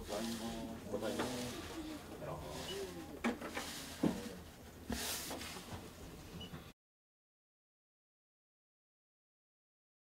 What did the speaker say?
của anh ờ, của anh